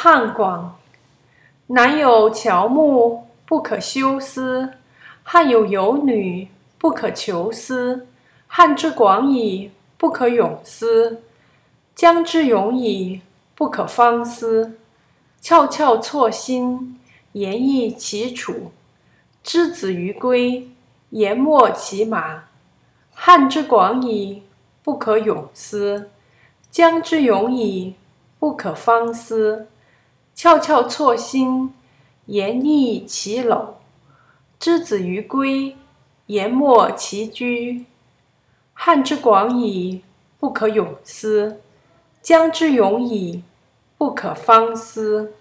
汉广，南有乔木，不可休思；汉有游女，不可求思。汉之广矣，不可泳思；江之永矣，不可方思。翘翘错薪，言义其楚。之子于归，言莫其马。汉之广矣，不可泳思；江之永矣，不可方思。翘翘错薪，言逆其陋。之子于归，言莫其居。汉之广矣，不可泳思；江之永矣，不可方思。